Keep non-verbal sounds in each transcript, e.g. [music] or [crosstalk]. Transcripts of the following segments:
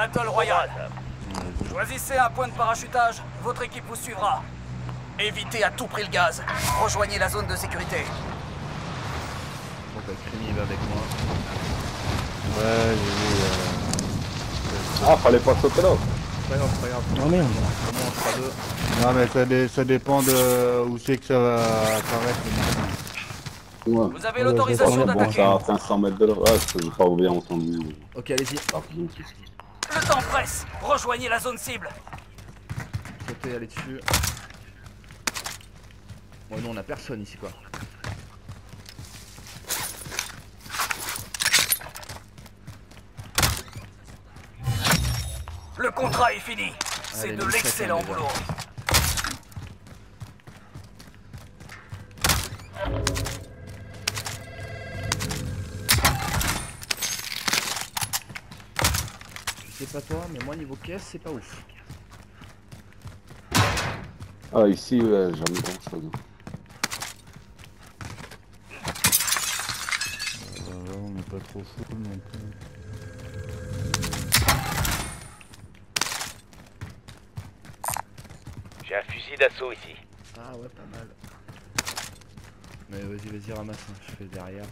Battle Royale. Choisissez un point de parachutage, votre équipe vous suivra. Évitez à tout prix le gaz. Rejoignez la zone de sécurité. Donc, bah, Crimi il va avec moi. Ouais, j'ai vu. Euh... Ah, fallait pas sauter là. C'est pas grave, c'est pas grave. Oh merde. Comment on sera deux Non, mais ça, dé- ça dépend de où c'est que ça va apparaître. Ouais. Vous avez Ouais, l'autorisation ouais, Bon, d'attaquer. ça à 500 mètres de là. Ouais, je n'ai pas bien entendu. Ok, allez-y. Le temps presse. Rejoignez la zone cible. Sautez, allez dessus. Bon, nous on a personne ici quoi. Le contrat est fini. C'est de l'excellent boulot. Sais pas toi, mais moi niveau caisse c'est pas ouf. Ah, ici, ouais, jamais grand chose. On n'est pas trop full non plus. J'ai un fusil d'assaut ici. Ah ouais, pas mal. Mais vas-y, vas-y, ramasse, hein, je fais derrière.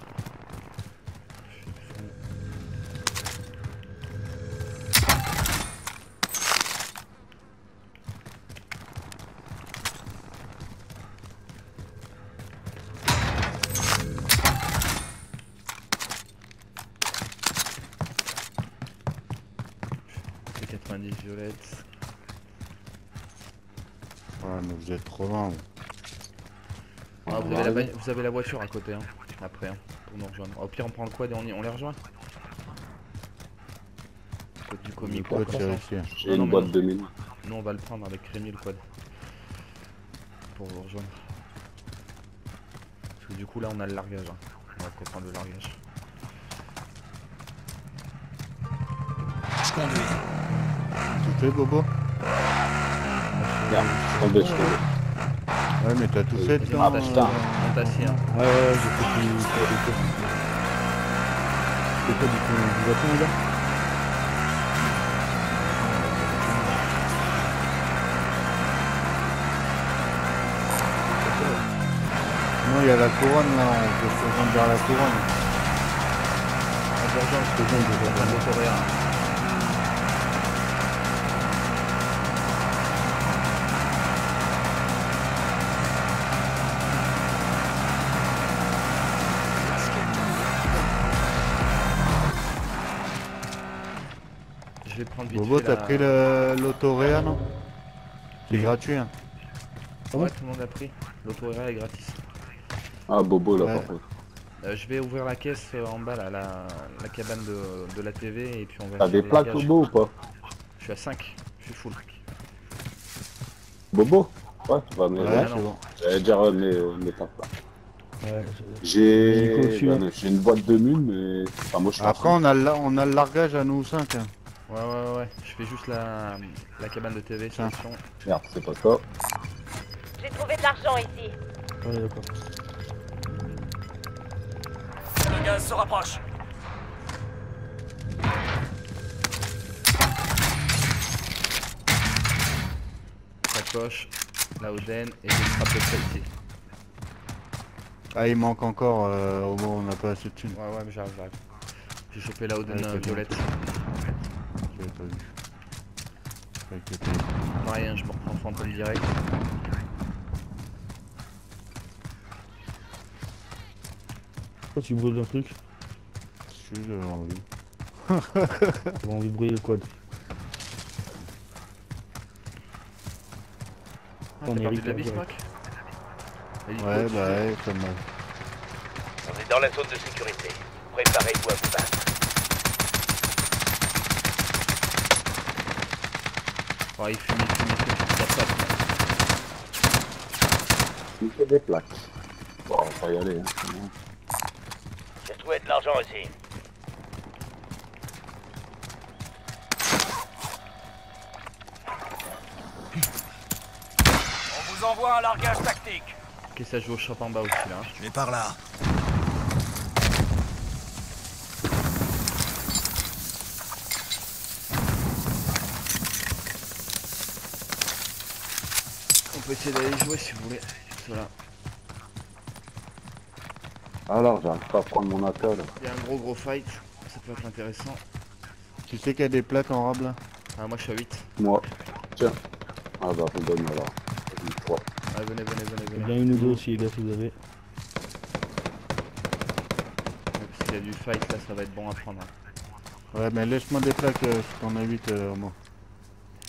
Ah, vous, avez la voiture à côté, hein, après, hein, pour nous rejoindre. Au pire, on prend le quad et on, les rejoint du ah une boîte de mine. Nous, on va le prendre avec Crémier le quad. Pour vous rejoindre. Parce que du coup, là, on a le largage. Hein. On va prendre le largage. Je conduis. Tu fais, Bobo Ouais, mais t'as tout fait dedans. Ah, bah, putain. euh, hein. Ouais, ouais, j'ai fait du. du- du- C'est quoi du coup Du bâton, les gars Non, il y a la couronne là, on peut se rejoindre vers la couronne. On te rejoint, je te rejoins, je Je vais prendre vite Bobo, t'as la- pris le- l'autoréa, non C'est gratuit, hein Ouais, tout le monde a pris. L'autoréa est gratis. Ah, Bobo, là, Ouais. par contre. Euh, je vais ouvrir la caisse euh, en bas, là, la, la cabane de, de la TV, et puis on va... T'as des plaques. Bobo, ou pas Je suis à 5, je suis full. Bobo Ouais, tu vas me Ouais, bon. J'allais dire euh, mes, mes là. Ouais, J'ai ben, j'ai une boîte de mine, mais enfin, moi je suis Après, on a, le, on a le largage à nous 5. Hein. Ouais, ouais, ouais, je fais juste la, la cabane de TV, Tiens. sélection. Merde, c'est pas ça. J'ai trouvé de l'argent ici. ouais, d'accord. Le gaz se rapproche. Sacoche, la Oden, et une frappe de safety. Ah, il manque encore, euh, au moins on n'a pas assez de thunes. Ouais, ouais, mais j'arrive, j'arrive. J'ai chopé la Oden Ouais, euh, c'est violette. J'avais pas vu. Je je me reprends direct. Pourquoi tu brûles un truc Si, [laughs] j'avais envie. De brûler le quad. Ah, On t'as est perdu de la Rico, bismack Ouais, bah ouais, ça m'a... On est dans la zone de sécurité. Préparez-vous à vous battre. Ouais, il fume, il fume, il fume, il tape, tape. Il fait des plaques. Bon, on va y aller. Hein. J'ai trouvé de l'argent ici. On vous envoie un largage tactique. Ok, ça joue au shop en bas aussi là. Je vais par là. Peut essayer d'aller jouer si vous voulez. Voilà. Alors, j'arrive pas à prendre mon atta là. Il y a un gros gros fight. Ça peut être intéressant. Tu sais qu'il y a des plaques en rab là Ah, moi je suis à 8. Moi. Tiens. Ah bah, vous donne alors. Une fois. Ah, venez, venez, venez, Il y venez. a bien une ou deux aussi, les gars, si vous avez. Qu'il y a du fight là, ça va être bon à prendre. hein. Ouais, mais laisse-moi des plaques euh, si t'en as 8 euh, moi.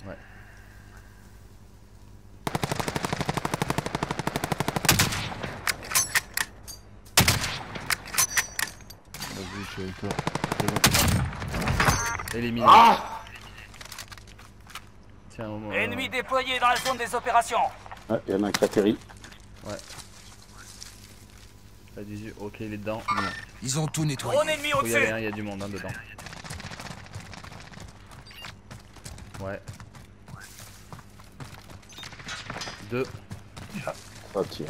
Ouais. C'est bon. Éliminé. Tiens, au moins. Ennemi déployé dans la zone des opérations. Ah, il y en a un qui atterrit. Pas 18. Ok, il est dedans. Ils ont tout nettoyé. Drone ennemi au-dessus. hein, il y a du monde hein, dedans. Ouais. Deux. Ça tire.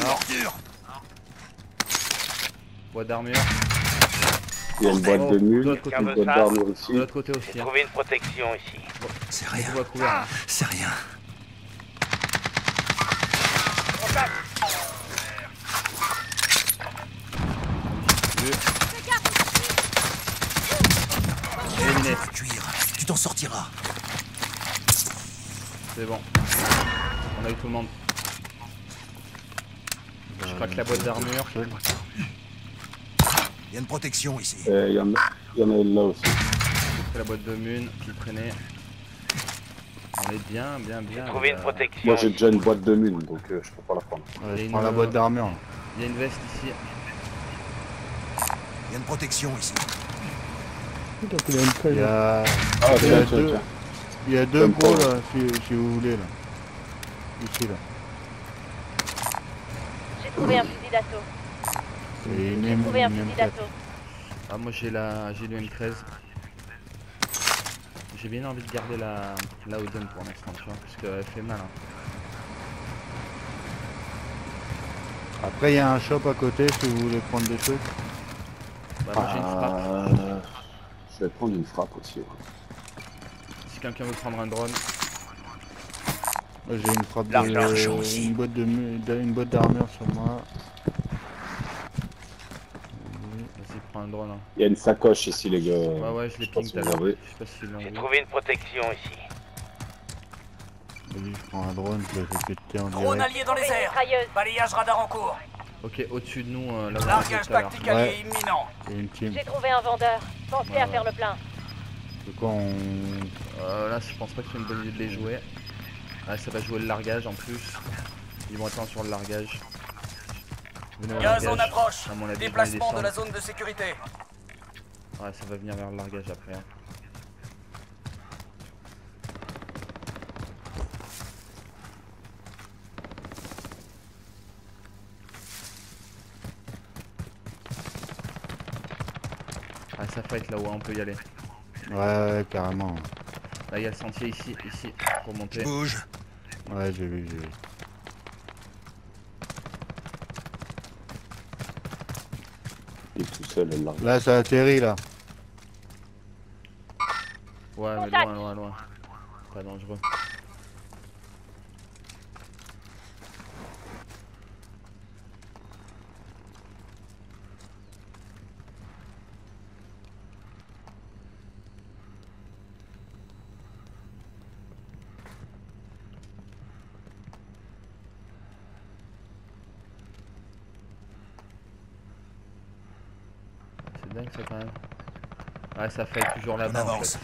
Alors. Boîte d'armure. Il y a une boîte de côté. une boîte d'armure ici. De l'autre côté aussi. Hein. trouvé une protection ici. C'est On rien. C'est rien. Deux. Éliminé. Cuire. Tu t'en sortiras. C'est bon. On a eu tout le monde. Je craque la boîte d'armure. Il y a une protection ici. Euh, Il y, en a- il y en a une là aussi. La boîte de mun qui traînait. On est bien, bien, bien. J'ai trouvé une protection. Moi j'ai déjà une boîte de mules, donc euh, je peux pas la prendre. Ouais, une, prends la euh, boîte d'armure. Il y a une veste ici. Il y a une protection ici. Putain, il y a une Il a, Ah, il y a tiens, tiens, deux, tiens. il y a deux gros là, si, si vous voulez là. Ici là. J'ai trouvé un fusil d'assaut. Une J'ai trouvé un fusil M4. d'assaut. Ah, moi j'ai la j'ai le M13. J'ai bien envie de garder la, la Oden pour l'instant, tu vois, parce qu'elle fait mal. hein. Après il y a un shop à côté si vous voulez prendre des trucs. Bah, moi j'ai une frappe. Euh, je vais prendre une frappe aussi. ouais. Si quelqu'un veut prendre un drone, Moi, J'ai une frappe de, L'argent aussi. une boîte de mu- de- une boîte d'armure sur moi. Hein. Il y a une sacoche ici, les gars. Ouais, ouais, je l'ai ping si tout à l'heure. J'ai trouvé une protection ici. Vas-y, je prends un drone, je le fais péter en Drone direct. allié dans les airs. Balayage radar en cours. Ok, au-dessus de nous, euh, là Largage tactique allié Ouais. imminent. Et une team. J'ai trouvé un vendeur. Pensez Ouais, à faire le plein. De quoi on... Euh, là, je pense pas que c'est une bonne idée de les jouer. Ah, ça va jouer le largage en plus. Ils vont attendre sur le largage. Gaz en approche. Avis, Déplacement de la zone de sécurité. Ouais, ça va venir vers le largage après. hein. Ah, ça fight là-haut, on peut y aller. Ouais, ouais, carrément. Là, il y a le sentier ici, ici, pour monter. Bouge. Ouais, j'ai vu, j'ai vu. Il est tout seul, là. Là, ça atterrit là. Ouais, mais loin, loin, loin. Pas dangereux. C'est dingue ça quand même. Ouais, ça fait toujours On là-bas en fait.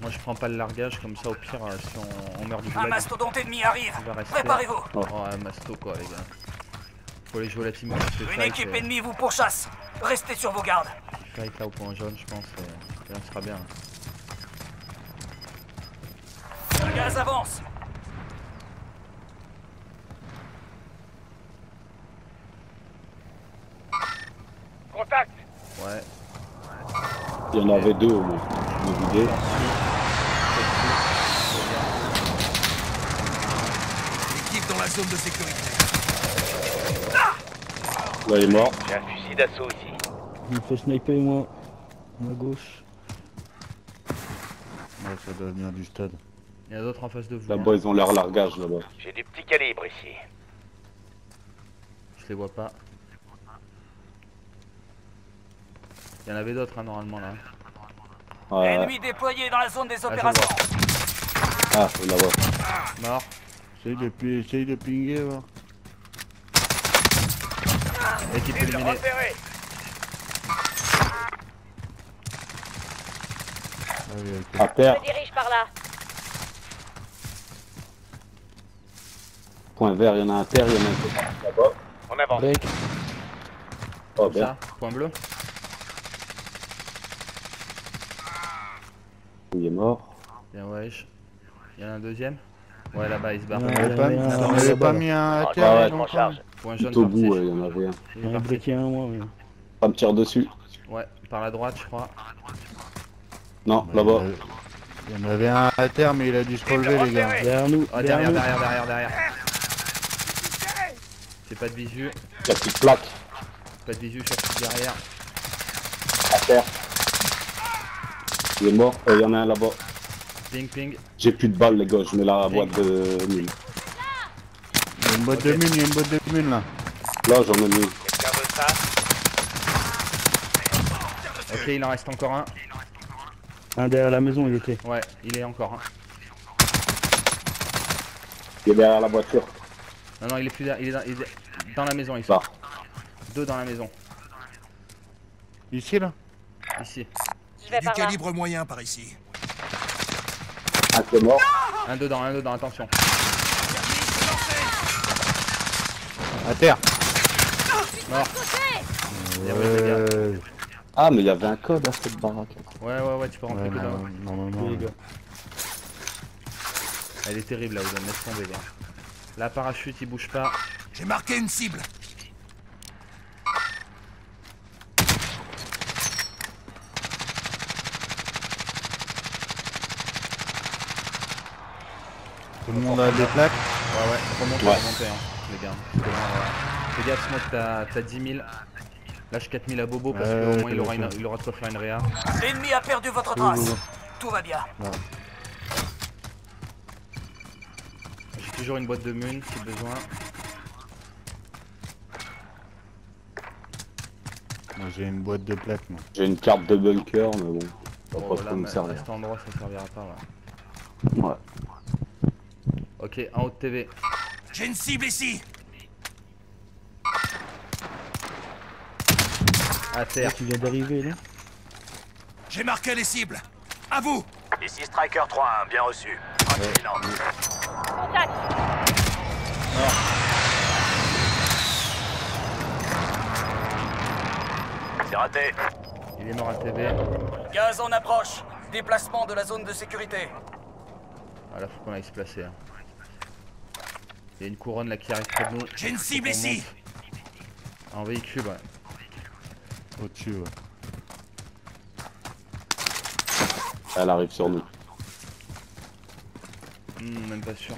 Moi je prends pas le largage comme ça au pire euh, si on, on meurt du Un mastodonte ennemi arrive. Préparez-vous. Oh un masto quoi les gars. Faut aller jouer la team Une fight, équipe et- ennemie vous pourchasse. Restez sur vos gardes. fight là au point jaune je pense et, et on sera bien. Le gaz avance. Contact Ouais. Il y en avait deux au moins. Une vidéo. Équipe dans la zone de sécurité. Là, il est mort. J'ai un fusil d'assaut ici. Je me fais sniper moi. À gauche. Ouais, ça doit venir du stade. Il y en a d'autres en face de vous. hein. Là-bas, ils ont leur largage là-bas. J'ai du petit calibre ici. Je les vois pas. Il y en avait d'autres hein, normalement là. Ouais. Ennemi déployé dans la zone des le opérations. Ah, là-bas. Mort. Essaye de, essaye de pinguer, va. Équipe éliminée. Ah oui, ok. À terre, Je dirige par là. point vert, il y en a un à terre, il y en a un peu là-bas. On avance. Break. Oh, Comme bien. ça, point bleu. Il est mort. Bien wesh. Il y en a un deuxième Ouais là-bas il se barre. Ouais. Pas, il y en a là-bas. avait pas mis un à Ah, terre ouais, il y a je m'en longtemps. charge. Point jaune Tout au bout, il y en avait un. Il J'en ai parti. bloqué un moi. Ça me tire dessus. Ouais, par la droite je crois. Non, là-bas. Il y en avait un à terre, mais il a dû se relever, les gars. Derrière nous. Ah derrière derrière, derrière, derrière, derrière. C'est pas de visu, La petite plaque. pas de visu sur ce derrière. À terre. Il est mort. Euh, Il y en a un là-bas. Ping ping. J'ai plus de balles, les gars. Je mets la boîte de mine. Il y a une boîte de mine, il y a une boîte de mine là. Là, j'en ai mis. Ok il en reste encore un. Un derrière la maison il était. Ouais, il est encore un. Il est derrière la voiture. Non non il est plus là, il est dans, il est dans la maison ils sont. Là. Deux dans la maison. Ici là? Ici. Je vais par là. moyen par ici. Un qui est mort. Un dedans, un dedans, attention. À terre Mort. Ouais, Ah, mais il y avait un code à cette baraque. Ouais ouais ouais tu peux rentrer ouais, dedans. non, ouais. gars. Elle est terrible là, Oden, laisse tomber gars. La parachute il bouge pas. J'ai marqué une cible. Tout le monde a des plaques Ouais ouais, remontez, Ouais. remontez hein, les gars. Euh, Fais gaffe Smoke, t'as t'as 10 000. Lâche 4 000 à Bobo parce qu'au moins il aura, une, il aura de quoi faire une réa. L'ennemi a perdu votre trace. oui, oui. Tout va bien. J'ai toujours une boîte de mun si besoin. Moi j'ai une boîte de plaques moi. J'ai une carte de bunker, mais bon. Ça va Bon, pas voilà, trop me mais à servir. cet endroit ça servira pas. Ouais. Ok, en haut de TV. J'ai une cible ici. À terre. Là, tu viens d'arriver là. J'ai marqué les cibles. À vous. Ici Striker 3-1, bien reçu. Contact. C'est raté. Il est mort à TV. Gaz en approche. Déplacement de la zone de sécurité. Ah là faut qu'on aille se placer. hein. Il y a une couronne là qui arrive près de nous. J'ai une cible ici. En véhicule ouais. Au-dessus, ouais. Elle arrive sur nous. Hmm, même pas sûr.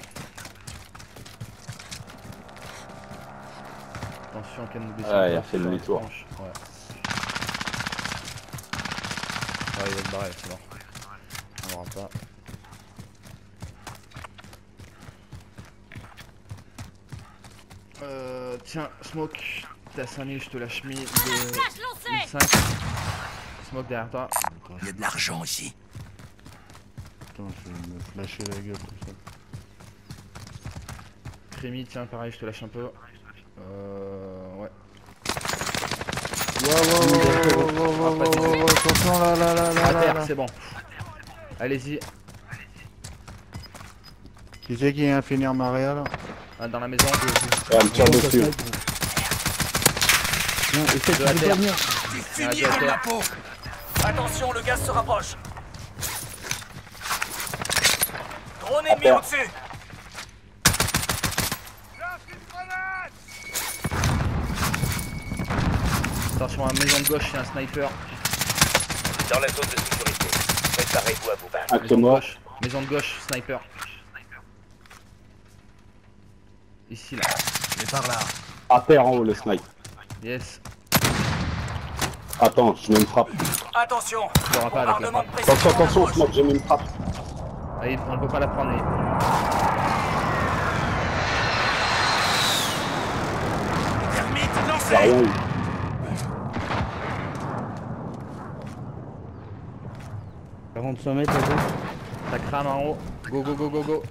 Attention qu'elle nous baisse. Ah, un il a fait demi-tour. Ouais. Ah, il va se barrer, c'est bon. On l'aura pas. Euh, tiens, Smoke, t'as 5 minutes, je te lâche 1000. 5. Smoke derrière toi. Il y a de l'argent ici. Putain, je vais me flasher la gueule tout ça. Crémy, tiens, pareil, je te lâche un peu. Euh. Ouais. Wow, wow, wow, wow, wow, wow, attention là, là, là, là. À terre, c'est bon. Allez-y. Qui c'est qui vient finir Maria là? Ah, dans la maison. Elle me tire dessus. Non, essaie De la de ma peau. Attention, le gaz se rapproche. Drone ennemi au-dessus. Attention à la maison de gauche, il y a un sniper. est dans la zone de sécurité. Préparez-vous à vous battre. Acte Maison de mort. gauche. Maison de gauche, sniper. Ici là. Mais par là. À terre en haut, le snipe. Yes. Attends, je mets une frappe. Attention pas avec la frappe. Attention, attention, snipe, j'ai mis une frappe. Ah, il- on peut pas la prendre. Y'a lancé. Par 45 mètres. Ça crame en haut. Go go go go go.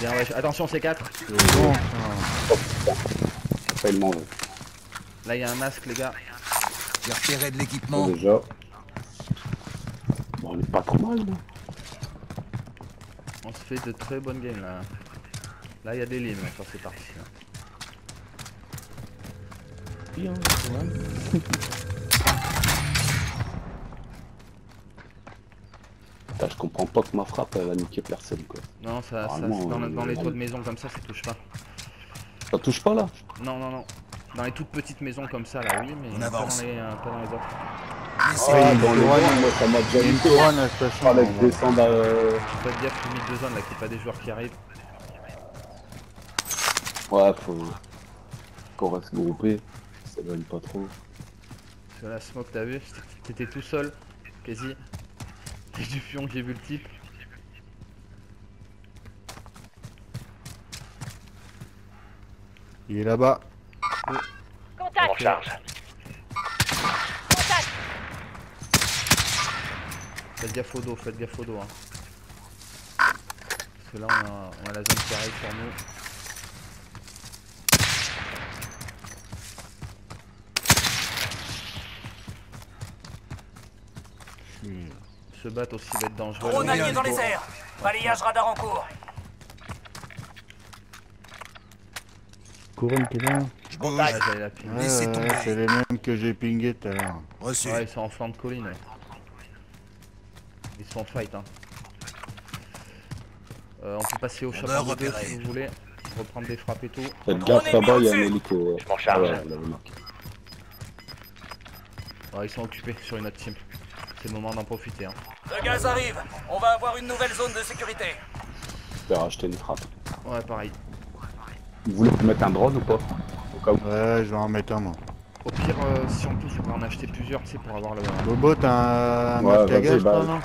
Bien ouais. Attention C4. Bon, putain. J'ai failli le manger. Là il y a un masque les gars. J'ai repéré de l'équipement. déjà. Bon, on est pas trop mal, là. On se fait de très bonnes games là. Là il y a des lignes quand c'est parti. là. oui, hein, c'est mal. Putain, je comprends pas que ma frappe, elle a niqué personne, quoi. Non ça, ça dans, euh, dans les toits de maison comme ça ça touche pas. Ça touche pas, là Non non non. Dans les toutes petites maisons comme ça là oui mais On pas dans, les, euh, pas dans les autres. Ah, une dans le couronne. vent, moi, ça m'a déjà Il y a une niqué. couronne à je à... Faites gaffe limite de zone là qu'il n'y ait pas des joueurs qui arrivent. Ouais, faut... Qu'on reste groupé. Ça donne pas trop. Parce que la smoke t'as vu, t'étais tout seul, quasi. J'ai du fion que j'ai vu le type. Il est là-bas. Contact charge. Contact Faites gaffe au dos, faites gaffe au dos. Hein. Parce que là on a, on a la zone qui arrive sur nous. Se battre aussi va être dangereux. Drone allié dans les airs Balayage radar en cours Couronne qui est là. Je bouge Ouais, j'allais la ping. Ouais, Laissez ouais, tomber. c'est les mêmes que j'ai pingé tout à l'heure. Reçu Ouais, ils sont en flanc de colline. ouais. Ils sont en fight. Hein. Euh, on peut passer au chapeau de si vous voulez. Reprendre des frappes et tout. Faites gaffe là-bas, il y a un hélico. Je m'en charge. Ouais, ils sont occupés sur une autre team. C'est le moment d'en profiter. Hein. Le gaz arrive On va avoir une nouvelle zone de sécurité Je vais racheter une frappe. Ouais, pareil. Vous voulez mettre un drone ou pas Au cas où. Ouais, je vais en mettre un moi. Au pire, euh, si on peut, faudra en acheter plusieurs, tu sais, pour avoir le. Bobo, t'as un Ouais, masque à gaz, bah, toi,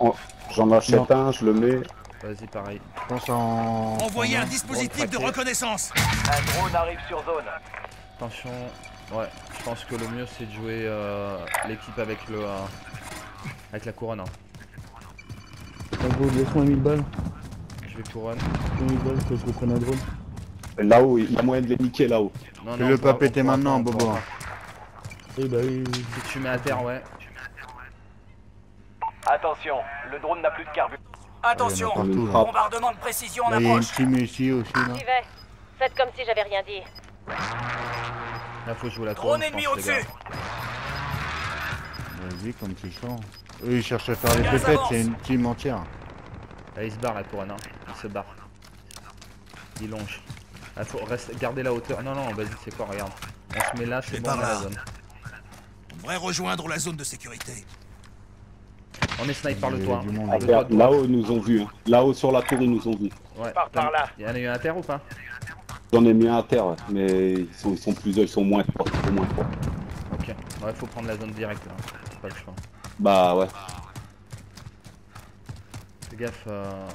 non J'en achète un, je le mets. Vas-y, pareil. Je pense en. Envoyez en- un dispositif de reconnaissance Un drone arrive sur zone. Attention. Ouais, je pense que le mieux c'est de jouer euh, l'équipe avec le. euh, avec la couronne. hein. Bobo, laisse-moi 1000 balles. Je vais couronne. 1000 balles que je reprenne un drone. Là-haut, il y a moyen de les niquer là-haut. Non, Fais-le on pas péter maintenant, Bobo. Oui, bah oui. oui. Si tu mets à terre, ouais. Attention, le drone n'a plus de carburant. Attention partout. Bombardement de précision en Là, il y a une approche team ici aussi, là. J'y vais. Faites comme si j'avais rien dit. Là, faut jouer la couronne. Drone ennemi au-dessus. Vas-y, comme tu sens. Eux, ils cherchent à faire les pépettes, c'est une team entière. Là, il se barre la couronne. Hein. Il se barre. Il longe. Là, faut rester, garder la hauteur. Non, non, vas-y, c'est quoi, regarde. On se met là, c'est bon, a la zone. On devrait rejoindre la zone de sécurité. On est snipe par le toit. hein. Là-haut, ils nous ont vus. hein. Là-haut, sur la tour, ils nous ont vus. Ouais. Par- par là. Il y en a eu un à terre ou pas? J'en ai mis un à terre, ouais. mais ils sont, ils sont plusieurs, ils sont moins moins. Ok. Ouais, faut prendre la zone directe là. C'est pas le choix. Bah ouais. Fais gaffe. Euh...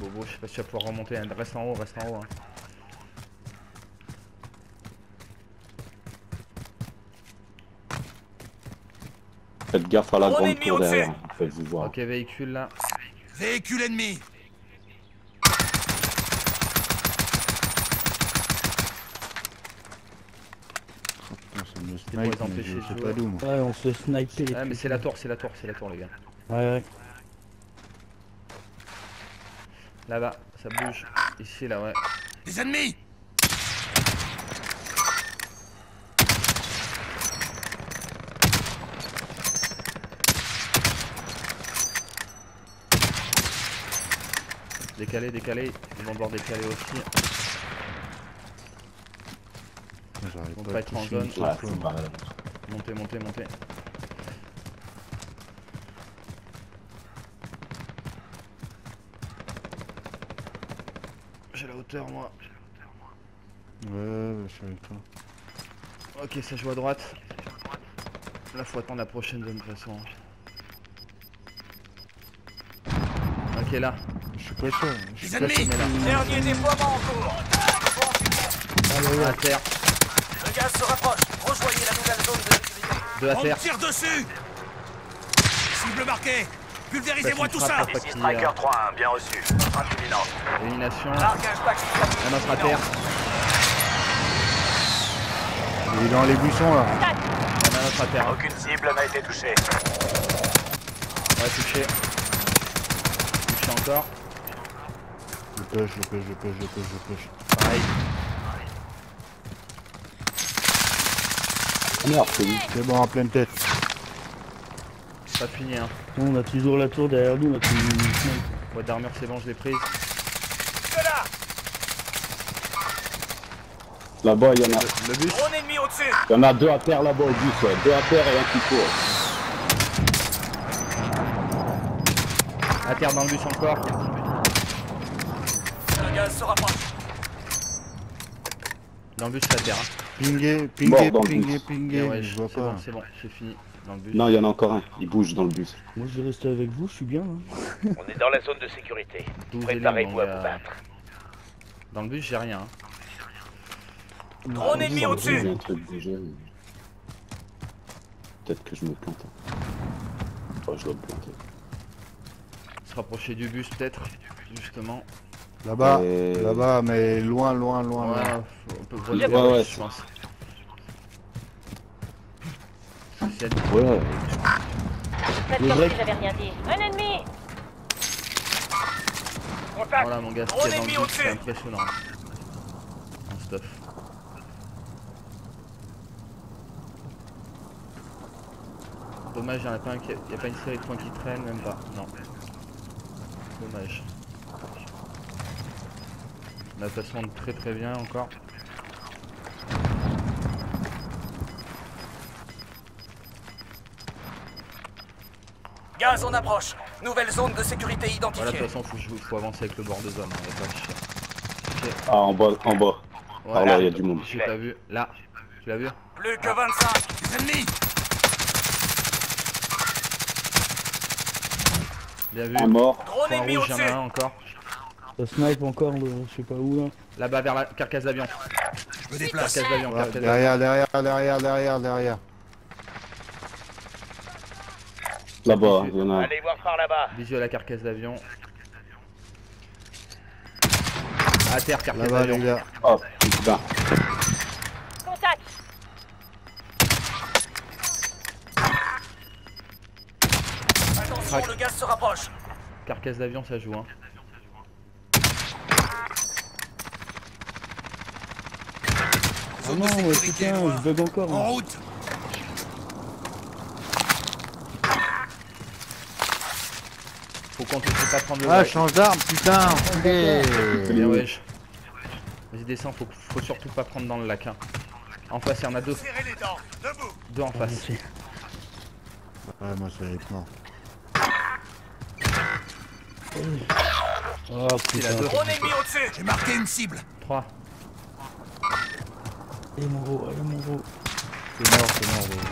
Bobo, je sais pas si tu vas pouvoir remonter. hein. Reste en haut, reste en haut. Hein. Faites gaffe à la grande tour derrière. Faites-vous voir. Ok, véhicule là. Véhicule ennemi Putain, pour les empêcher de jouer. pas d'où, moi. Ouais, on se sniper les Ouais, mais c'est la tour, c'est la tour, c'est la tour, les gars. Ouais, ouais. Là-bas, ça bouge. Ici, là, ouais. Des ennemis Décalé, décalé. Ils vont devoir décaler aussi. J'arrive. Vont pas pas être en zone. grave. Montez, montez, montez. J'ai la hauteur moi. Ouais, ouais, je suis avec toi. Ok, ça joue à droite. Là, faut attendre la prochaine zone de toute façon. Ok, là. Je suis pas sûr. Je suis Les pas sûr, mais là. Dernier déploiement en cours. Finir. À terre. Gaz se rapproche. Rejoignez la nouvelle zone de sécurité. Deux à On terre. tire dessus Cible marquée Pulvérisez-moi tout ça Ici, Striker 3-1, bien reçu. Frappe imminente. Élimination. Largage tactique Un autre à terre. Il est dans les buissons là. Un autre à terre. Aucune cible n'a été touchée. Ouais, touché. Touché encore. Je push, je push, je push, je push, je push. Pareil. Merde, c'est lui. C'est bon, en pleine tête. Pas fini, hein. On a toujours la tour derrière nous, là. Boîte d'armure, c'est bon, je l'ai prise. Là-bas, il y en a, Le, le bus. Drone ennemi au-dessus il y en a deux à terre là-bas au bus, ouais. Deux à terre et un qui court. À terre dans le bus encore. Le gaz se rapproche. Dans le bus, c'est à terre. Hein. Pingé, Mort pingé, pingé, bus. pingé. Et ouais, je vois c'est pas. bon, c'est bon, c'est fini. Dans le bus. Non, il y en a encore un. Il bouge dans le bus. Moi, je vais rester avec vous, je suis bien. Hein. [laughs] On est dans la zone de sécurité. 12 Préparez-vous à vous battre. Dans le bus, j'ai rien. hein. Drone ennemi J'ai au-dessus Peut-être que je me plante. hein. Oh, je dois me planter. Se rapprocher du bus, peut-être. Justement. Là-bas, Et- là-bas, mais loin, loin, loin. Ouais, loin. on peut Ouais, voir le ouais, bus, je pense. Ouais, Faites comme si j'avais rien dit. Un ennemi Contact Voilà mon gars, ce qu'il y a dans c'est impressionnant. En stuff. Dommage, il n'y a, pas un qui- y a pas une série de points qui traînent, même pas. Non. Dommage. La façon de très très bien encore. Gaz en approche. Nouvelle zone de sécurité Voilà, de identifiée. toute façon, faut, faut, faut avancer avec le bord de zone, on va pas chier. Ah, en bas, en bas. Ouais, Ah, là, il y a du monde. J'ai pas vu. Là, tu l'as vu Plus que 25. Les ennemis Bien vu. Un mort. Drone ennemi au-dessus encore. Ça snipe encore, le- je sais pas où, là. Là-bas vers la carcasse d'avion. Je me déplace. Carcasse d'avion, Ouais, carcasse d'avion. derrière, derrière, derrière, derrière, derrière. Là-bas, il y en a un. Allez voir par là-bas. Bisous à la carcasse d'avion. À terre, carcasse d'avion. Oh, putain. Contact Attention, le gaz se rapproche. Carcasse d'avion, ça joue. Hein. Oh non, putain, je bug encore. hein. route Faut qu'on faut pas prendre le Ah, change d'arme, putain. Bien, wesh. Vas-y, descends, faut, faut surtout pas prendre dans le lac. Hein. En face, il y en a deux. Deux en face. Ouais, moi, ça va être mort. Oh Il a putain. J'ai marqué une cible. Trois. Allez, mon gros, allez, mon gros. C'est mort, c'est mort. ouais.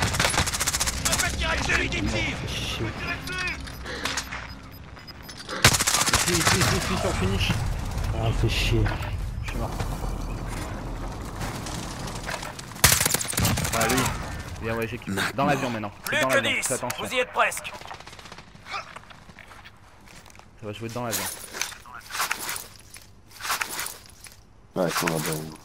Faites tirer celui qui tire. Chier. Ici, ici, ici, ici, sur finish. Ah, fait chier. Je suis mort. Ah oui. Bien, ouais, j'ai kiffé. Dans l'avion maintenant. C'est Plus dans que l'avion, 10. fais attention. Vous y êtes presque. Ça va jouer dans l'avion. Ouais, ils sont là-bas.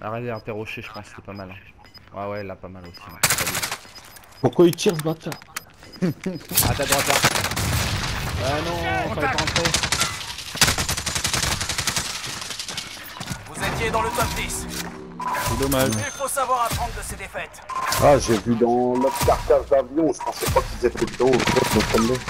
Arrête d'interroger, je pense que c'est pas mal. hein. Ouais, ouais, là, pas mal aussi. hein. Pourquoi il tire ce bâtard [laughs] À ta droite là. Ah non, fallait pas rentrer. Vous étiez dans le top 10. C'est dommage. Il faut savoir apprendre de ces défaites. Ah, j'ai vu dans l'autre carcasse d'avion. Je pensais pas qu'ils étaient dedans. Je me promets.